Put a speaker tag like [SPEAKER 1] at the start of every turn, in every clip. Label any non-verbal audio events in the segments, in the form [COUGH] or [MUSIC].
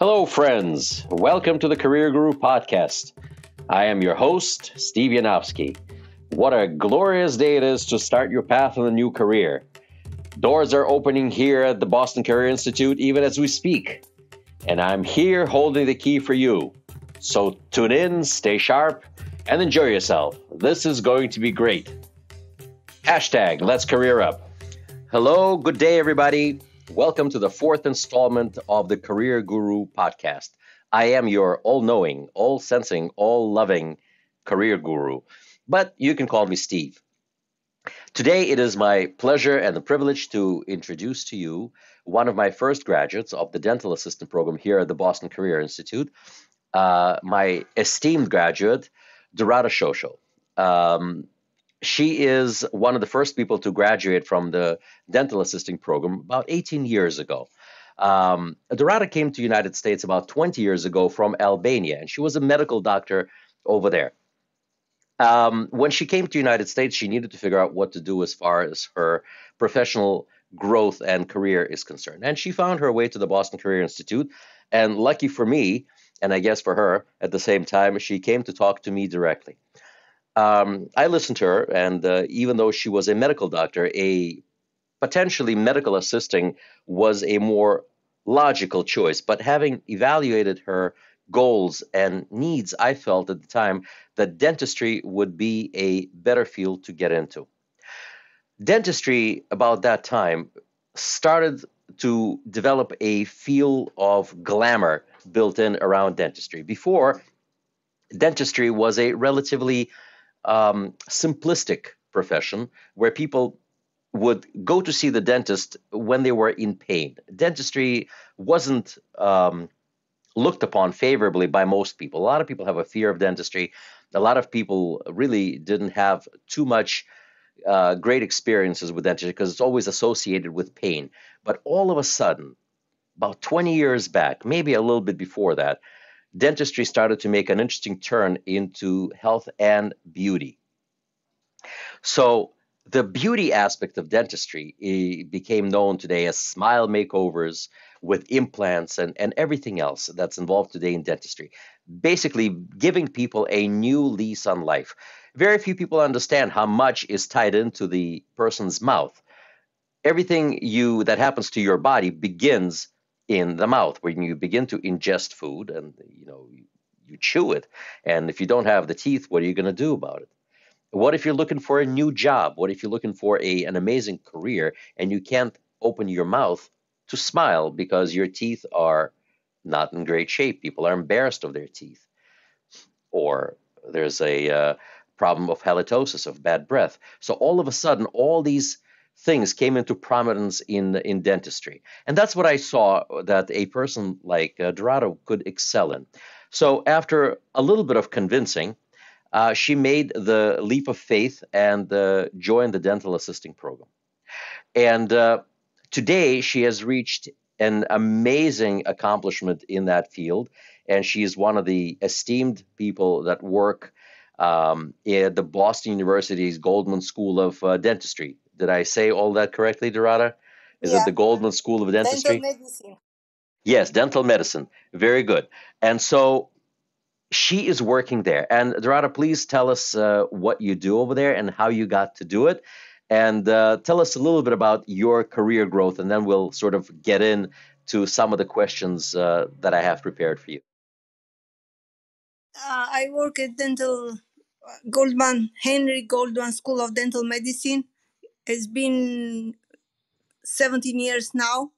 [SPEAKER 1] Hello, friends. Welcome to the Career Guru podcast. I am your host, Steve Yanovsky. What a glorious day it is to start your path in a new career. Doors are opening here at the Boston Career Institute even as we speak. And I'm here holding the key for you. So tune in, stay sharp, and enjoy yourself. This is going to be great. Hashtag Let's Career Up. Hello, good day, everybody. Welcome to the fourth installment of the Career Guru podcast. I am your all knowing, all sensing, all loving career guru, but you can call me Steve. Today, it is my pleasure and the privilege to introduce to you one of my first graduates of the dental assistant program here at the Boston Career Institute, uh, my esteemed graduate, Dhurata Shosho. Um, she is one of the first people to graduate from the dental assisting program about 18 years ago. Um, Dhurata came to United States about 20 years ago from Albania, and she was a medical doctor over there. Um, when she came to United States, she needed to figure out what to do as far as her professional growth and career is concerned. And she found her way to the Boston Career Institute. And lucky for me, and I guess for her at the same time, she came to talk to me directly um, I listened to her, and uh, even though she was a medical doctor, a potentially medical assisting was a more logical choice. But having evaluated her goals and needs, I felt at the time that dentistry would be a better field to get into. Dentistry, about that time, started to develop a feel of glamour built in around dentistry. Before, dentistry was a relatively um, simplistic profession where people would go to see the dentist when they were in pain. Dentistry wasn't um, looked upon favorably by most people. A lot of people have a fear of dentistry. A lot of people really didn't have too much uh, great experiences with dentistry because it's always associated with pain. But all of a sudden, about 20 years back, maybe a little bit before that, dentistry started to make an interesting turn into health and beauty. So, the beauty aspect of dentistry eh, became known today as smile makeovers with implants and, and everything else that's involved today in dentistry. Basically, giving people a new lease on life. Very few people understand how much is tied into the person's mouth. Everything you that happens to your body begins in the mouth when you begin to ingest food and you know you, chew it and if you don't have the teeth what are you going to do about it? What if you're looking for a new job? What if you're looking for a an amazing career and you can't open your mouth to smile because your teeth are not in great shape? People are embarrassed of their teeth. Or there's a uh, problem of halitosis of bad breath. So all of a sudden all these things came into prominence in in dentistry, and that's what I saw that a person like uh, Dhurata could excel in. So after a little bit of convincing, uh, she made the leap of faith and uh, joined the dental assisting program. And uh, today she has reached an amazing accomplishment in that field, and she is one of the esteemed people that work um, at the Boston University's Goldman School of uh, Dentistry. Did I say all that correctly, Dhurata? Is
[SPEAKER 2] Yeah,
[SPEAKER 1] it the Goldman School of
[SPEAKER 2] dental
[SPEAKER 1] Dentistry?
[SPEAKER 2] medicine.
[SPEAKER 1] Yes, dental medicine. Very good. And so she is working there. And Dhurata, please tell us uh, what you do over there and how you got to do it. And uh, tell us a little bit about your career growth, and then we'll sort of get in to some of the questions uh, that I have prepared for you.
[SPEAKER 2] Uh, I work at dental uh, Goldman Henry Goldman School of Dental Medicine. It's been 17 years now,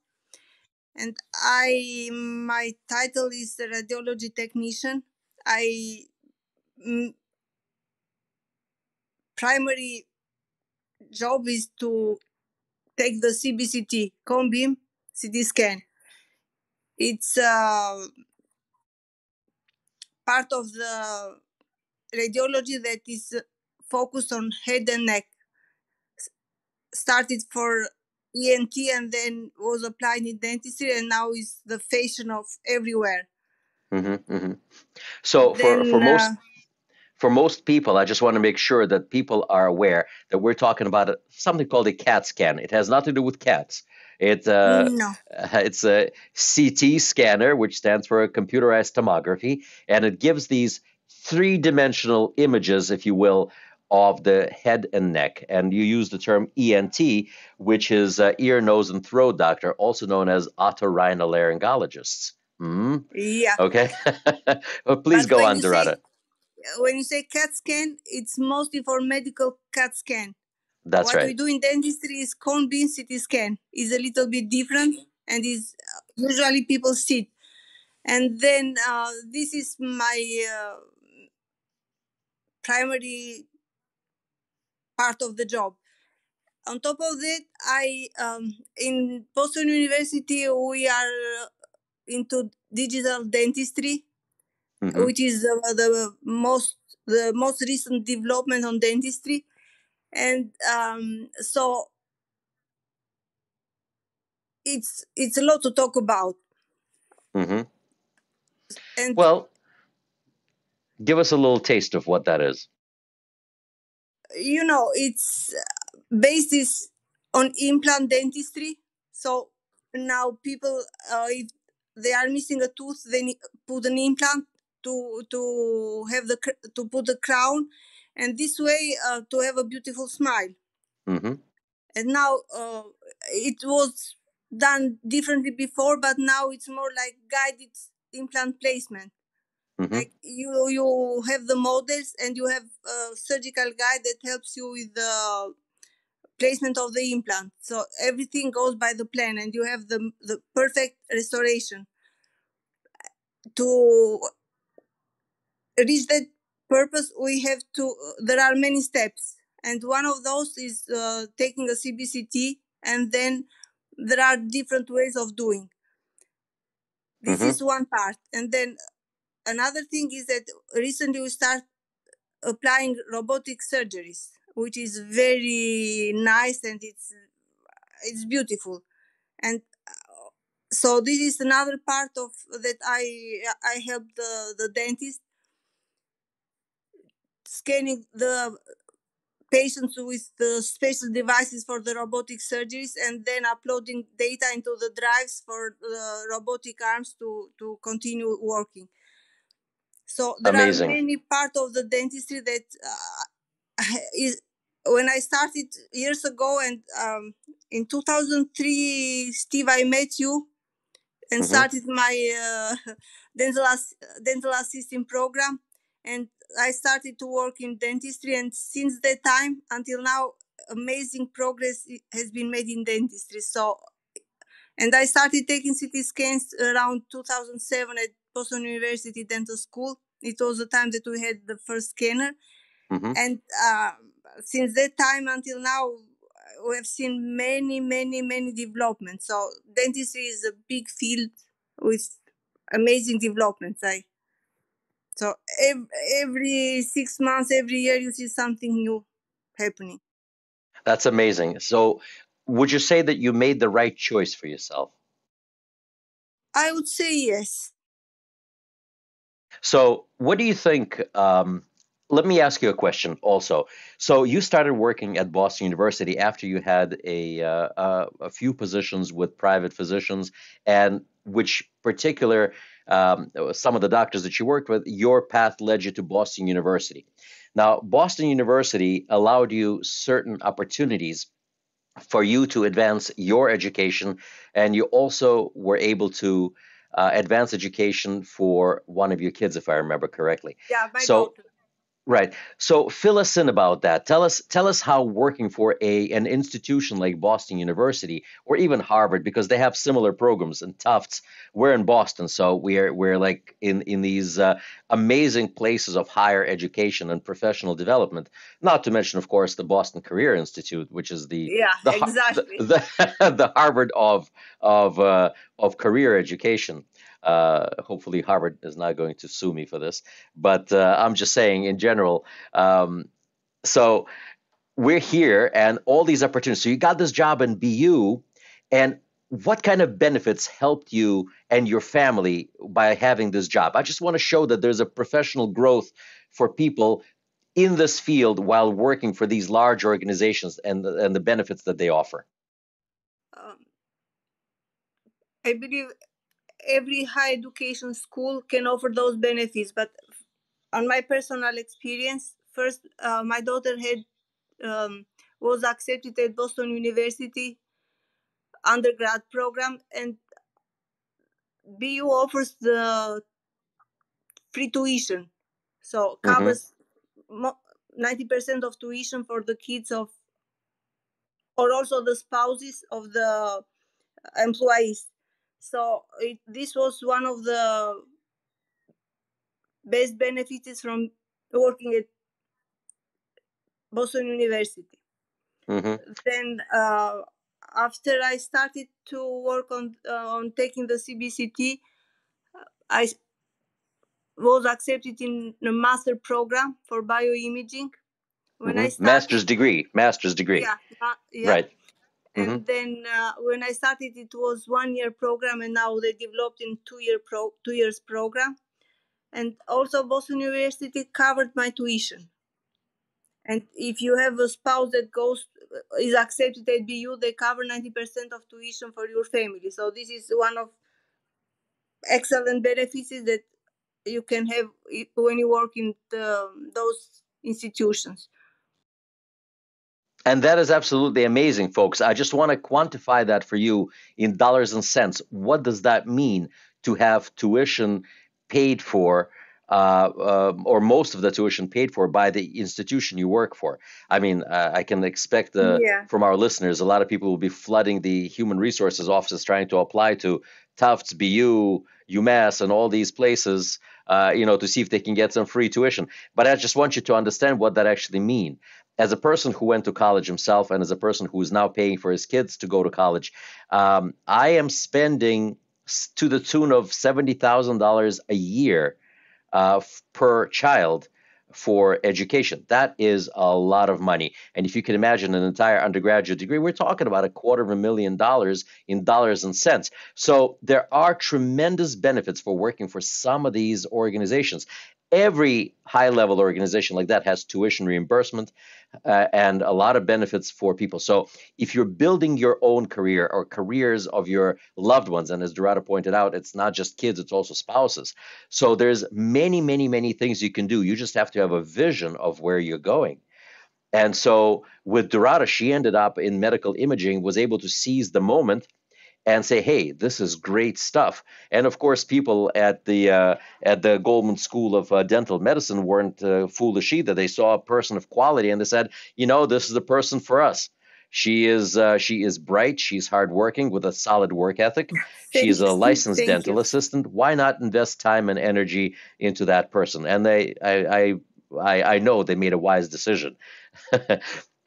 [SPEAKER 2] and I my title is radiology technician. I primary job is to take the CBCT cone beam CT scan. It's uh, part of the radiology that is focused on head and neck. Started for ENT and then was applied in dentistry, and now is the fashion of everywhere.
[SPEAKER 1] hmm hmm So for for
[SPEAKER 2] Then,
[SPEAKER 1] most
[SPEAKER 2] uh,
[SPEAKER 1] for most people, I just want to make sure that people are aware that we're talking about a, something called a CAT scan. It has nothing to do with cats. It, uh,
[SPEAKER 2] No. [LAUGHS]
[SPEAKER 1] it's a CT scanner, which stands for a computerized tomography, and it gives these three dimensional images, if you will, of the head and neck. And you use the term ENT, which is uh, ear, nose, and throat doctor, also known as otorhinolaryngologists. hmm
[SPEAKER 2] Yeah.
[SPEAKER 1] Okay. [LAUGHS] well, please
[SPEAKER 2] But
[SPEAKER 1] go on, Dhurata.
[SPEAKER 2] When you say CAT scan, it's mostly for medical CAT scan.
[SPEAKER 1] That's right.
[SPEAKER 2] what we do in dentistry is cone beam CT scan. is a little bit different and is uh, usually people sit. And then uh, this is my uh, primary part of the job. On top of that, I um, in Boston University we are into digital dentistry,
[SPEAKER 1] Mhm.
[SPEAKER 2] which is uh, the most the most recent development on dentistry and um, so it's it's a lot to talk about
[SPEAKER 1] Mm-hmm.
[SPEAKER 2] and
[SPEAKER 1] Well, give us a little taste of what that is.
[SPEAKER 2] You know it's uh, basis on implant dentistry. So now people uh, if they are missing a tooth they put an implant to to have the to put the crown and this way uh, to have a beautiful smile.
[SPEAKER 1] Hmm
[SPEAKER 2] and now uh, it was done differently before but now it's more like guided implant placement
[SPEAKER 1] hmm
[SPEAKER 2] like you you have the models and you have a surgical guide that helps you with the placement of the implant. So everything goes by the plan and you have the the perfect restoration to reach that purpose we have to there are many steps. And one of those is uh, taking a cbct and then there are different ways of doing. This
[SPEAKER 1] Mhm.
[SPEAKER 2] is one part. And then another thing is that recently we start applying robotic surgeries which is very nice and it's it's beautiful. And uh, so this is another part of that i i help the the dentist scanning the patients with the special devices for the robotic surgeries and then uploading data into the drives for the robotic arms to to continue working so there
[SPEAKER 1] Amazing.
[SPEAKER 2] are many part of the dentistry that uh, is when i started years ago and um, in 2003 steve i met you and
[SPEAKER 1] Mhm.
[SPEAKER 2] started my uh, [LAUGHS] dental ass- dental assisting program and i started to work in dentistry and since that time until now amazing progress has been made in dentistry so and i started taking ct scans around 2007 at boston university dental school. It was the time that we had the first scanner.
[SPEAKER 1] Hmm
[SPEAKER 2] and uh, since that time until now we have seen many many many developments. So dentistry is a big field with amazing developments. I so every, every six months every year you see something new happening.
[SPEAKER 1] That's amazing. So, would you say that you made the right choice for yourself?
[SPEAKER 2] i would say yes
[SPEAKER 1] So, what do you think? Um, let me ask you a question also. So, you started working at Boston University after you had a, uh, uh, a few positions with private physicians, and which particular, um, some of the doctors that you worked with, your path led you to Boston University. Now, Boston University allowed you certain opportunities for you to advance your education, and you also were able to uh, advance education for one of your kids, if I remember correctly.
[SPEAKER 2] yeah my
[SPEAKER 1] So,
[SPEAKER 2] daughter
[SPEAKER 1] right. So, fill us in about that. Tell us, tell us how working for a an institution like Boston University or even Harvard, because they have similar programs, and Tufts. We're in Boston, so we're we're like in in these uh, amazing places of higher education and professional development. Not to mention, of course, the Boston Career Institute, which is the
[SPEAKER 2] yeah
[SPEAKER 1] the
[SPEAKER 2] exactly [LAUGHS]
[SPEAKER 1] the, the, [LAUGHS] the Harvard of of uh, of career education. Uh, hopefully, Harvard is not going to sue me for this, but uh, I'm just saying in general. Um, so we're here, and all these opportunities. So you got this job in BU, and what kind of benefits helped you and your family by having this job? I just want to show that there's a professional growth for people in this field while working for these large organizations and the, and the benefits that they offer?
[SPEAKER 2] Um, I believe every high education school can offer those benefits, but on my personal experience, first uh, my daughter had um, was accepted at Boston University undergrad program, and BU offers the free tuition, so
[SPEAKER 1] Mm-hmm.
[SPEAKER 2] covers ninety percent of tuition for the kids of, or also the spouses of the employees. So it, this was one of the best benefits from working at Boston University.
[SPEAKER 1] hmm
[SPEAKER 2] Then uh, after I started to work on uh, on taking the CBCT, I was accepted in the master program for bioimaging. When I
[SPEAKER 1] hmm
[SPEAKER 2] started,
[SPEAKER 1] Master's degree, master's degree.
[SPEAKER 2] yeah, ma- yeah.
[SPEAKER 1] Right. Mhm.
[SPEAKER 2] And then uh, when I started, it was one year program, and now they developed in two year pro two years program. And also Boston University covered my tuition. And if you have a spouse that goes is accepted at BU, they cover ninety percent of tuition for your family. So this is one of excellent benefits that you can have when you work in the, those institutions.
[SPEAKER 1] And that is absolutely amazing, folks. I just want to quantify that for you in dollars and cents. What does that mean to have tuition paid for, uh, uh, or most of the tuition paid for by the institution you work for? I mean, uh, I can expect uh,
[SPEAKER 2] Yeah.
[SPEAKER 1] from our listeners, a lot of people will be flooding the human resources offices trying to apply to Tufts, BU, UMass, and all these places, uh, you know, to see if they can get some free tuition. But I just want you to understand what that actually means as a person who went to college himself and as a person who is now paying for his kids to go to college, um, I am spending to the tune of $70,000 a year uh, f- per child for education. That is a lot of money. And if you can imagine an entire undergraduate degree, we're talking about a quarter of a million dollars in dollars and cents. So there are tremendous benefits for working for some of these organizations. Every high level organization like that has tuition reimbursement uh, and a lot of benefits for people. So if you're building your own career or careers of your loved ones, and as Dhurata pointed out, it's not just kids, it's also spouses. So there's many, many, many things you can do. You just have to have a vision of where you're going. And so with Dhurata, she ended up in medical imaging, was able to seize the moment and say, "Hey, this is great stuff." And of course, people at the uh, at the Goldman School of uh, Dental Medicine weren't uh, foolish either. They saw a person of quality, and they said, "You know, this is the person for us." She is uh, she is bright. She's hardworking with a solid work ethic. [LAUGHS] She's a licensed dental
[SPEAKER 2] you.
[SPEAKER 1] assistant. Why not invest time and energy into that person? And they, I, I, I, I know they made a wise decision. [LAUGHS]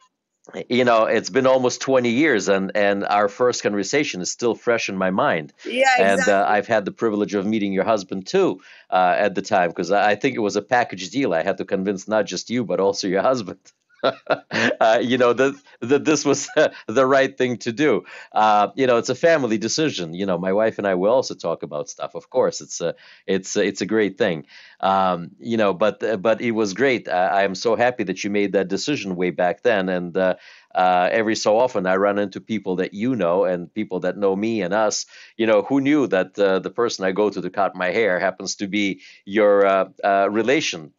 [SPEAKER 1] you know, it's been almost 20 years, and and our first conversation is still fresh in my mind.
[SPEAKER 2] Yeah,
[SPEAKER 1] And
[SPEAKER 2] exactly.
[SPEAKER 1] uh, I've had the privilege of meeting your husband too uh, at the time because I think it was a package deal. I had to convince not just you but also your husband. [LAUGHS] uh, you know that that this was [LAUGHS] the right thing to do. Uh, you know, it's a family decision. You know, my wife and I will also talk about stuff. Of course, it's a it's a, it's a great thing. Um, you know, but but it was great. I, am so happy that you made that decision way back then. And uh, uh, every so often, I run into people that you know and people that know me and us. You know, who knew that uh, the person I go to to cut my hair happens to be your uh, uh, relation.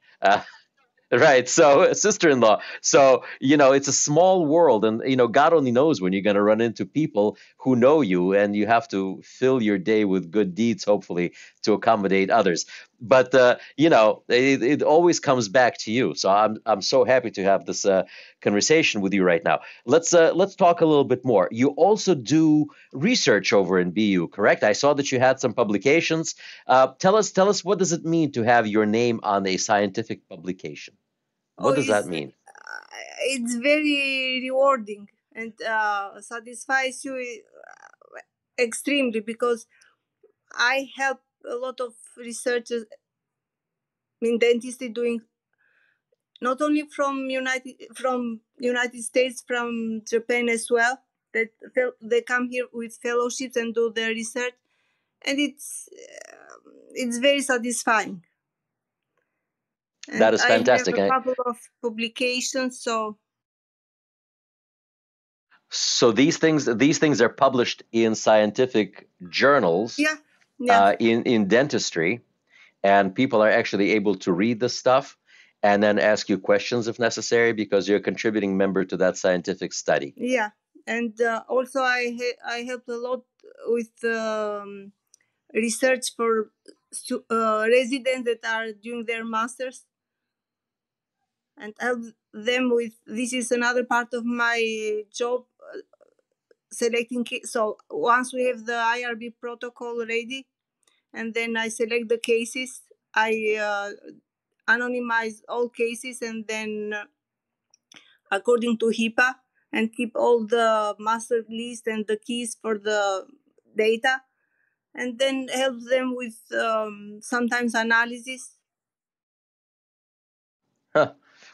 [SPEAKER 1] Right. So, [LAUGHS] sister in law. So, you know, it's a small world. And, you know, God only knows when you're going to run into people who know you, and you have to fill your day with good deeds, hopefully, to accommodate others. But, uh, you know, it, it always comes back to you. So, I'm, I'm so happy to have this uh, conversation with you right now. Let's, uh, let's talk a little bit more. You also do research over in BU, correct? I saw that you had some publications. Uh, tell us, tell us, what does it mean to have your name on a scientific publication? What
[SPEAKER 2] Oh,
[SPEAKER 1] does that mean?
[SPEAKER 2] uh, it's very rewarding and uh, satisfies you uh, extremely because I help a lot of researchers in dentistry doing not only from United from United States, from Japan as well. That they come here with fellowships and do their research, and it's uh, it's very satisfying. And
[SPEAKER 1] That is fantastic.
[SPEAKER 2] I have a couple of publications, so
[SPEAKER 1] So these things these things are published in scientific journals
[SPEAKER 2] yeah, yeah,
[SPEAKER 1] uh, in in dentistry, and people are actually able to read the stuff and then ask you questions if necessary because you're a contributing member to that scientific study.
[SPEAKER 2] yeah. And uh, also, I he- I helped a lot with um, research for uh, residents that are doing their masters, and help them with. This is another part of my job, uh, selecting. Ca- so once we have the IRB protocol ready, and then I select the cases, I uh, anonymize all cases, and then uh, according to HIPAA and keep all the master list and the keys for the data and then help them with um, sometimes analysis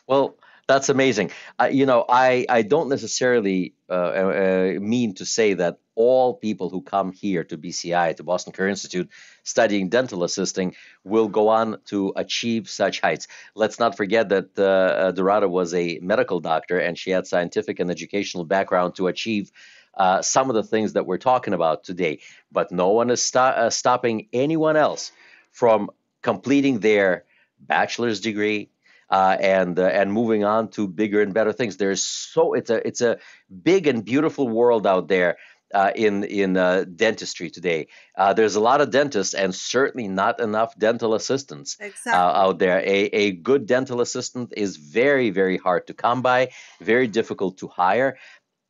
[SPEAKER 1] Well, that's amazing. Uh, you know, I, I don't necessarily uh, uh, mean to say that all people who come here to BCI, to Boston Career Institute, studying dental assisting, will go on to achieve such heights. Let's not forget that uh, uh, Dhurata was a medical doctor and she had scientific and educational background to achieve uh, some of the things that we're talking about today. But no one is sto- uh, stopping anyone else from completing their bachelor's degree, uh, and uh, and moving on to bigger and better things. There's so it's a it's a big and beautiful world out there uh, in in uh, dentistry today. Uh, there's a lot of dentists and certainly not enough dental assistants uh,
[SPEAKER 2] exactly
[SPEAKER 1] out there. A a good dental assistant is very very hard to come by, very difficult to hire,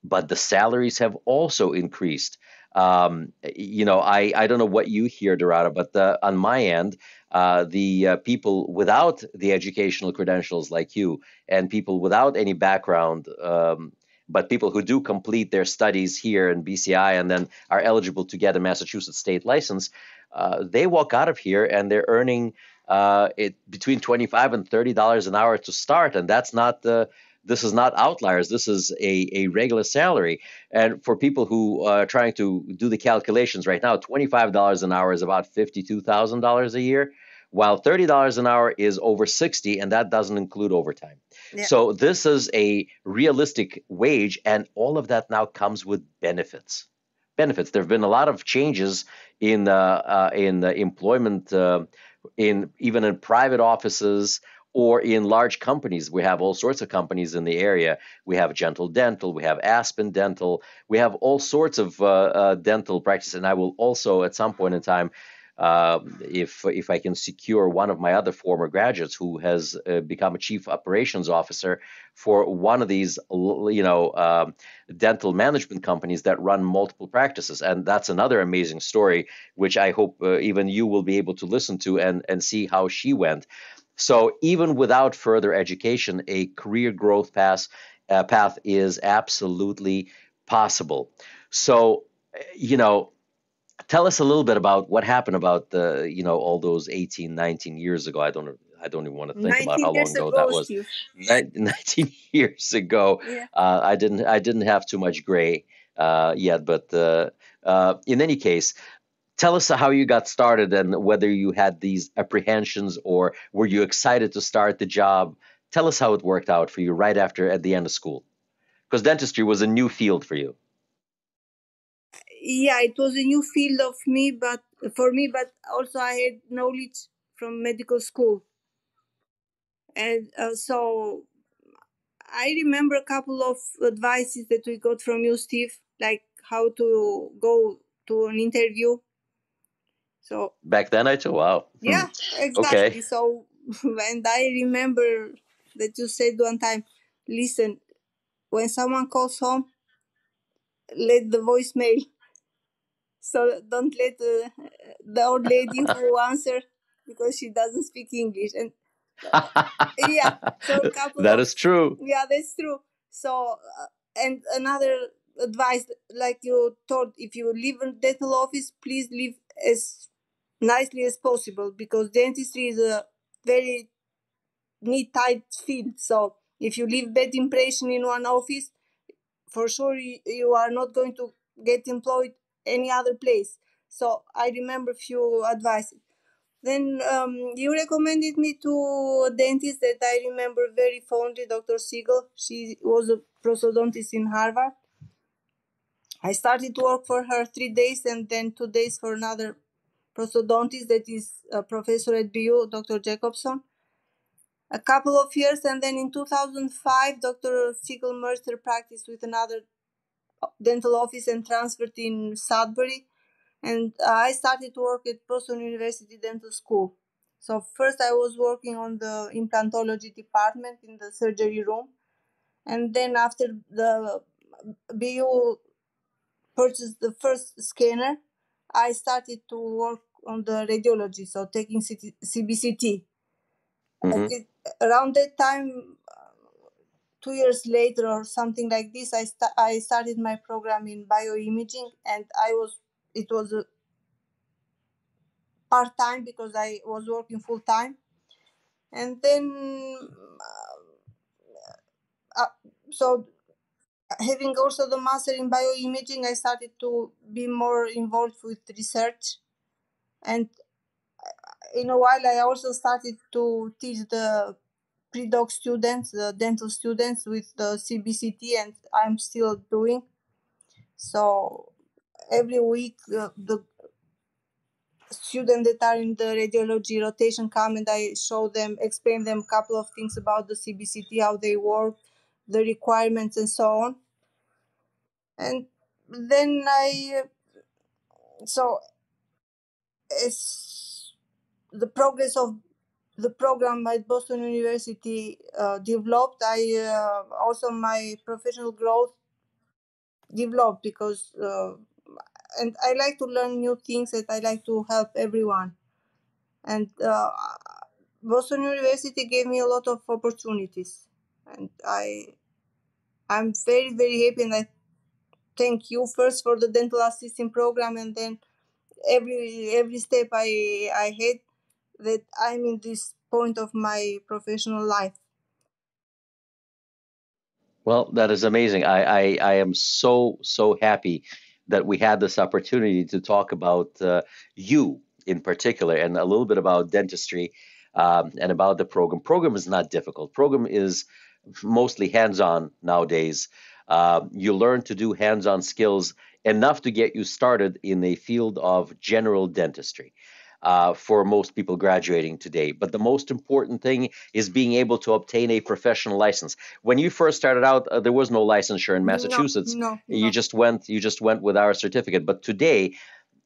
[SPEAKER 1] but the salaries have also increased. Um, you know, I, I don't know what you hear, Dhurata, but the, on my end, uh, the uh, people without the educational credentials like you and people without any background, um, but people who do complete their studies here in BCI and then are eligible to get a Massachusetts state license, uh, they walk out of here and they're earning uh, it between twenty-five and thirty dollars an hour to start, and that's not the this is not outliers. This is a, a regular salary. And for people who are trying to do the calculations right now, $25 an hour is about $52,000 a year, while $30 an hour is over 60 and that doesn't include overtime.
[SPEAKER 2] Yeah.
[SPEAKER 1] So this is a realistic wage and all of that now comes with benefits. Benefits. There have been a lot of changes in uh, uh, in the employment uh, in even in private offices or in large companies. We have all sorts of companies in the area. We have Gentle Dental, we have Aspen Dental, we have all sorts of uh, uh, dental practice. And I will also, at some point in time, uh, if if I can secure one of my other former graduates who has uh, become a chief operations officer for one of these, you know, um, dental management companies that run multiple practices, and that's another amazing story, which I hope uh, even you will be able to listen to and and see how she went. So even without further education, a career growth path uh, path is absolutely possible. So, uh, you know, tell us a little bit about what happened about the, you know, all those 18, 19 years ago. I don't I don't even want to think about how long ago that was.
[SPEAKER 2] Steve.
[SPEAKER 1] Nin- [LAUGHS] 19 years ago.
[SPEAKER 2] yeah
[SPEAKER 1] Uh, I didn't I didn't have too much gray uh, yet, but uh, uh, in any case, tell us how you got started and whether you had these apprehensions or were you excited to start the job. Tell us how it worked out for you right after at the end of school, because dentistry was a new field for you.
[SPEAKER 2] yeah it was a new field of me but for me but also i had knowledge from medical school and uh, so i remember a couple of advices that we got from you steve like how to go to an interview so
[SPEAKER 1] Back then, I too. Wow. Hmm.
[SPEAKER 2] yeah exactly so [LAUGHS] and i remember that you said one time listen when someone calls home let the voicemail [LAUGHS] so don't let uh, the old lady who [LAUGHS] answer because she doesn't speak english and yeah so couple
[SPEAKER 1] that
[SPEAKER 2] of
[SPEAKER 1] is true.
[SPEAKER 2] yeah that's true so uh, and another advice like you told if you leave a dental office please leave as nicely as possible because dentistry is a very neat tight field so if you leave bad impression in one office for sure you, are not going to get employed any other place so i remember few advices then um, you recommended me to a dentist that I remember very fondly, Dr. Siegel. She was a prosthodontist in Harvard. I started to work for her three days and then two days for another prosthodontist that is a uh, professor at BU, Dr. Jacobson. A couple of years, and then in 2005, Dr. Siegel merged her practice with another uh, dental office and transferred in Sudbury and I started to work at Boston University Dental School. So first I was working on the implantology department in the surgery room, and then after the BU purchased the first scanner, I started to work on the radiology, so taking CBCT. Mm-hmm. It, around that time, two years later or something like this, I, st- I started my program in bioimaging, and I was it was part time because I was working full time, and then uh, uh, so having also the master in bioimaging, I started to be more involved with research, and uh, in a while I also started to teach the pre-doc students, the dental students with the CBCT, and I'm still doing. So every week uh, the students that are in the radiology rotation come and I show them, explain them a couple of things about the CBCT, how they work, the requirements, and so on. And then I, so as the progress of the program at Boston University uh, developed, I uh, also my professional growth developed because uh, and I like to learn new things and I like to help everyone. And uh, Boston University gave me a lot of opportunities, and I I'm very very happy and I thank you first for the dental assisting program and then every every step I I had that I'm in this point of my professional life.
[SPEAKER 1] Well, that is amazing. I, I, I am so, so happy that we had this opportunity to talk about uh, you in particular and a little bit about dentistry um, and about the program. Program is not difficult. Program is mostly hands-on nowadays. Uh, you learn to do hands-on skills enough to get you started in the field of general dentistry uh, for most people graduating today. But the most important thing is being able to obtain a professional license. When you first started out, uh, there was no licensure in Massachusetts.
[SPEAKER 2] No, no,
[SPEAKER 1] you no. just went. You just went with our certificate. But today,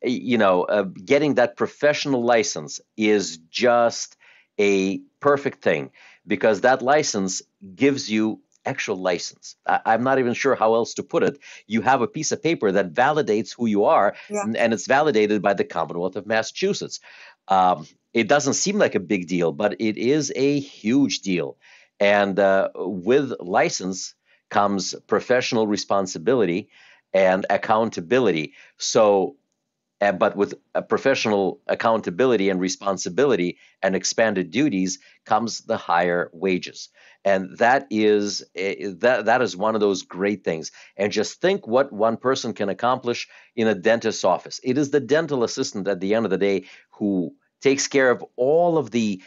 [SPEAKER 1] you know, uh, getting that professional license is just a perfect thing because that license gives you actual license. I, am not even sure how else to put it. You have a piece of paper that validates who you are, yeah. and, and, it's validated by the Commonwealth of Massachusetts. Um, it doesn't seem like a big deal, but it is a huge deal. And uh, with license comes professional responsibility and accountability. So uh, but with a professional accountability and responsibility and expanded duties comes the higher wages. And that is uh, that that is one of those great things. And just think what one person can accomplish in a dentist's office. It is the dental assistant at the end of the day who takes care of all of the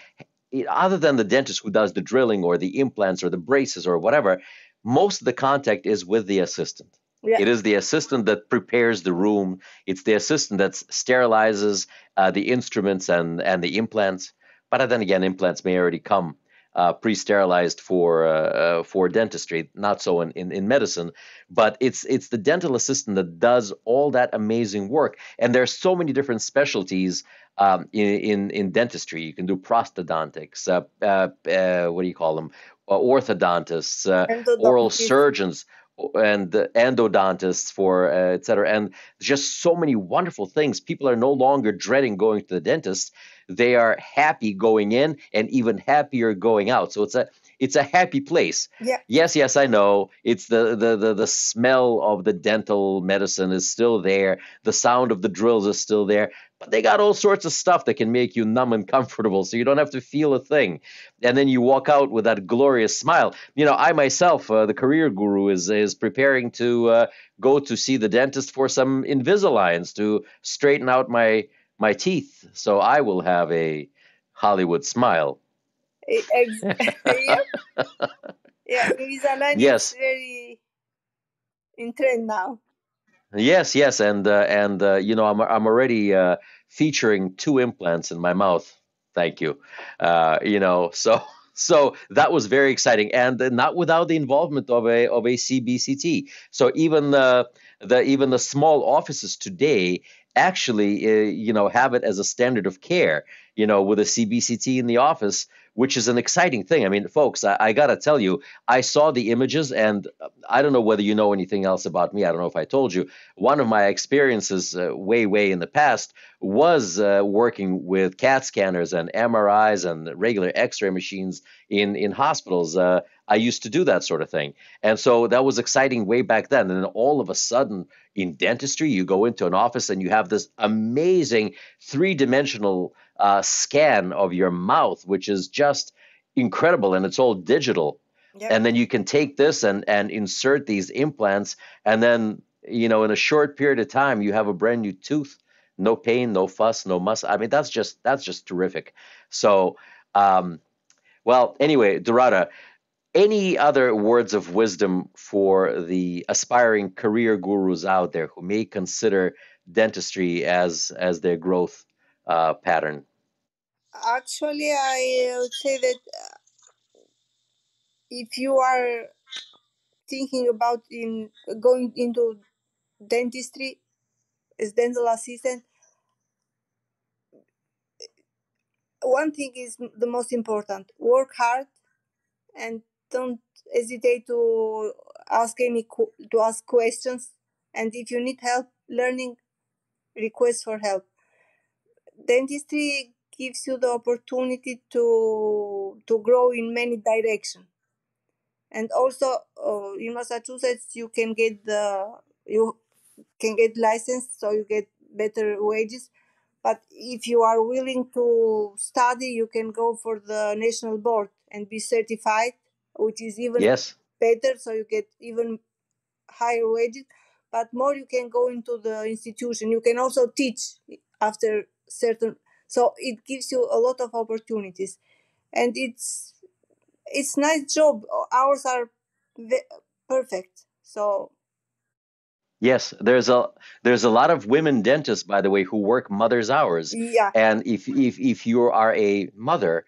[SPEAKER 1] other than the dentist who does the drilling or the implants or the braces or whatever most of the contact is with the assistant yeah. It is the assistant that prepares the room. It's the assistant that sterilizes uh, the instruments and, and the implants. But then again, implants may already come uh, pre-sterilized for uh, uh, for dentistry. Not so in, in, in medicine, but it's it's the dental assistant that does all that amazing work. And there's so many different specialties um, in, in, in dentistry. You can do prosthodontics. Uh, uh, uh, what do you call them? orthodontists, oral surgeons and the endodontists for uh, et cetera and just so many wonderful things. People are no longer dreading going to the dentist. They are happy going in and even happier going out. So it's a it's a happy place.
[SPEAKER 2] Yeah.
[SPEAKER 1] yes yes i know. It's the, the the the smell of the dental medicine is still there. The sound of the drills is still there but they got all sorts of stuff that can make you numb and comfortable so you don't have to feel a thing and then you walk out with that glorious smile you know i myself uh, the career guru is is preparing to uh, go to see the dentist for some invisaligns to straighten out my my teeth so I will have a Hollywood smile. [LAUGHS]
[SPEAKER 2] Yeah, yeah. Invisalign
[SPEAKER 1] Yes,
[SPEAKER 2] is very in trend now.
[SPEAKER 1] Yes, yes, and uh, and uh, you know I'm I'm already uh, featuring two implants in my mouth. Thank you. Uh, you know, [LAUGHS] so so that was very exciting, and not without the involvement of a of a CBCT. So even the the even the small offices today actually uh, you know have it as a standard of care. You know, with a CBCT in the office, which is an exciting thing. I mean, folks, I, I got to tell you, I saw the images, and uh, I don't know whether you know anything else about me. I don't know if I told you. One of my experiences uh, way, way in the past was uh, working with CAT scanners and MRIs and regular X-ray machines in in hospitals. Uh, I used to do that sort of thing, and so that was exciting way back then. And then all of a sudden, in dentistry, you go into an office and you have this amazing three-dimensional uh, scan of your mouth, which is just incredible, and it's all digital.
[SPEAKER 2] Yep.
[SPEAKER 1] And then you can take this and and insert these implants, and then you know in a short period of time you have a brand new tooth, no pain, no fuss, no muss. I mean that's just that's just terrific. So, um, well, anyway, Dhurata, any other words of wisdom for the aspiring career gurus out there who may consider dentistry as as their growth uh, pattern?
[SPEAKER 2] Actually, I uh, would say that uh, if you are thinking about in going into dentistry as dental assistant, one thing is the most important: work hard and don't hesitate to ask any to ask questions. And if you need help learning, request for help. Dentistry gives you the opportunity to to grow in many directions. And also uh, in Massachusetts, you can get the you can get licensed, so you get better wages. But if you are willing to study, you can go for the national board and be certified, which is even
[SPEAKER 1] Yes.
[SPEAKER 2] better, so you get even higher wages. But more, you can go into the institution. You can also teach after certain. So it gives you a lot of opportunities, and it's it's nice job. Hours are perfect. So
[SPEAKER 1] Yes, there's a there's a lot of women dentists, by the way, who work mother's hours.
[SPEAKER 2] yeah,
[SPEAKER 1] And if if if you are a mother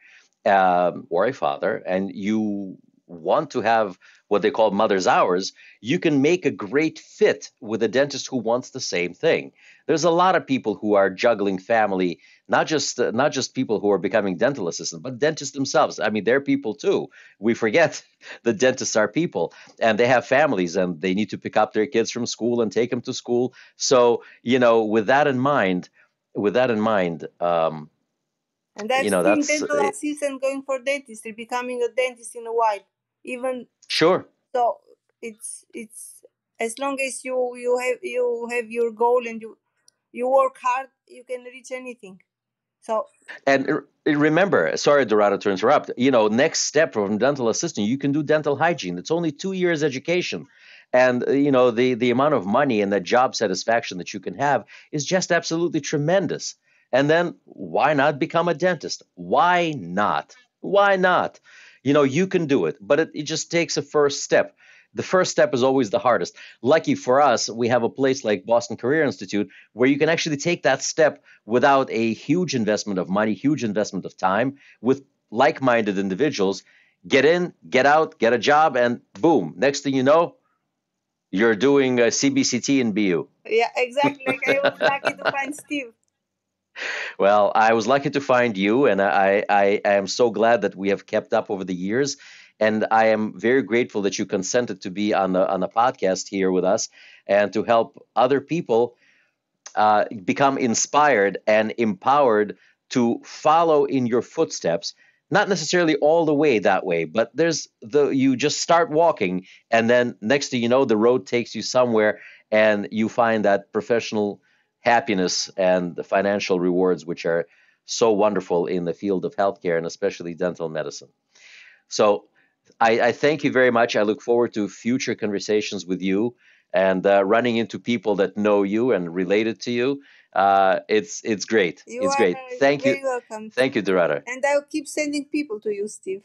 [SPEAKER 1] um, or a father and you want to have what they call mother's hours, you can make a great fit with a dentist who wants the same thing. There's a lot of people who are juggling family, not just uh, not just people who are becoming dental assistants, but dentists themselves. I mean, they're people too. We forget [LAUGHS] the dentists are people, and they have families, and they need to pick up their kids from school and take them to school. So, you know, with that in mind, with that in mind, um,
[SPEAKER 2] and
[SPEAKER 1] you
[SPEAKER 2] I've
[SPEAKER 1] know,
[SPEAKER 2] seen
[SPEAKER 1] that's
[SPEAKER 2] dental
[SPEAKER 1] uh,
[SPEAKER 2] assistant going for dentistry, becoming a dentist in a while. Even
[SPEAKER 1] sure.
[SPEAKER 2] so, it's it's as long as you you have you have your goal and you you work hard, you can reach anything. So
[SPEAKER 1] And remember, sorry, Dhurata, to interrupt. You know, next step from dental assistant, you can do dental hygiene. It's only two years education, and uh, you know the the amount of money and the job satisfaction that you can have is just absolutely tremendous. And then why not become a dentist? Why not? Why not? You know, you can do it, but it, it just takes a first step. The first step is always the hardest. Lucky for us, we have a place like Boston Career Institute where you can actually take that step without a huge investment of money, huge investment of time, with like minded individuals. Get in, get out, get a job, and boom, next thing you know, you're doing a CBCT in BU.
[SPEAKER 2] yeah, exactly. Like I was lucky to find Steve. [LAUGHS]
[SPEAKER 1] Well, I was lucky to find you, and I, I, I am so glad that we have kept up over the years. And I am very grateful that you consented to be on the on the podcast here with us and to help other people uh, become inspired and empowered to follow in your footsteps. Not necessarily all the way that way, but there's the you just start walking, and then next thing you know, the road takes you somewhere, and you find that professional happiness and the financial rewards, which are so wonderful in the field of healthcare and especially dental medicine. So I, I thank you very much. I look forward to future conversations with you and uh, running into people that know you and related to you. Uh, it's it's great.
[SPEAKER 2] You
[SPEAKER 1] it's great. Thank you,
[SPEAKER 2] welcome.
[SPEAKER 1] thank you, Dhurata.
[SPEAKER 2] And I'll keep sending people to you, Steve.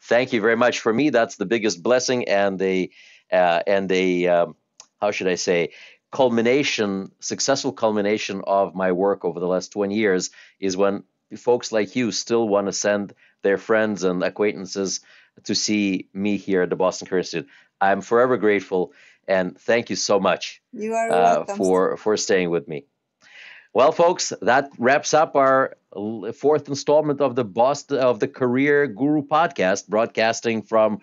[SPEAKER 1] Thank you very much. For me, that's the biggest blessing and the uh, and the um, how should I say culmination, successful culmination of my work over the last 20 years is when folks like you still want to send their friends and acquaintances to see me here at the Boston Career Institute. I'm forever grateful and thank you so much
[SPEAKER 2] You are
[SPEAKER 1] uh,
[SPEAKER 2] welcome.
[SPEAKER 1] for for staying with me. Well, folks, that wraps up our fourth installment of the Boston of the Career Guru podcast, broadcasting from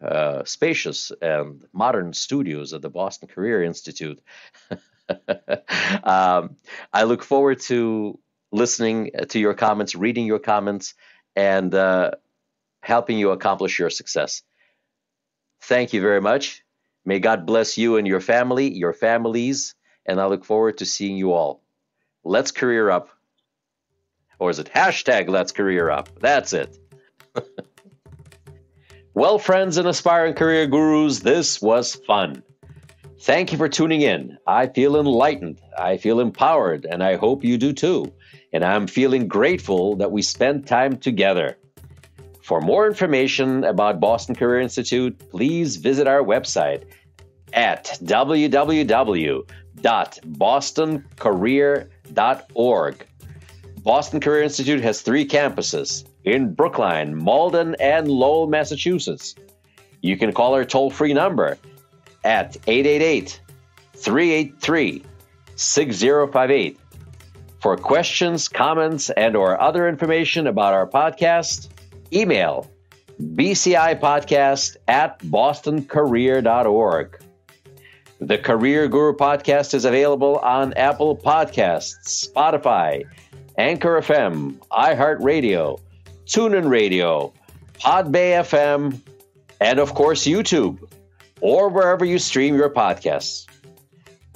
[SPEAKER 1] uh, spacious and modern studios at the Boston Career Institute. [LAUGHS] um, I look forward to listening to your comments, reading your comments, and uh, helping you accomplish your success. Thank you very much. May God bless you and your family, your families, and I look forward to seeing you all. Let's career up. Or is it hashtag let's career up? That's it. [LAUGHS] well, friends and aspiring career gurus, this was fun. Thank you for tuning in. I feel enlightened, I feel empowered, and I hope you do too. And I'm feeling grateful that we spent time together. For more information about Boston Career Institute, please visit our website at www.bostoncareer.org. Boston Career Institute has three campuses in Brookline, Malden, and Lowell, Massachusetts. You can call our toll free number at 888 383 6058 for questions, comments, and or other information about our podcast. Email bcipodcast at bostoncareer.org. The Career Guru podcast is available on Apple Podcasts, Spotify, Anchor FM, iHeartRadio, TuneIn Radio, Podbay FM, and of course YouTube, or wherever you stream your podcasts.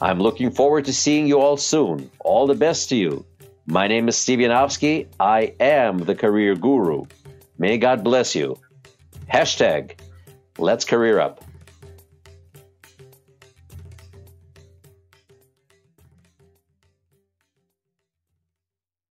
[SPEAKER 1] I'm looking forward to seeing you all soon. All the best to you. My name is Steve Yanovsky. I am the Career Guru. May God bless you. Hashtag Let's Career Up.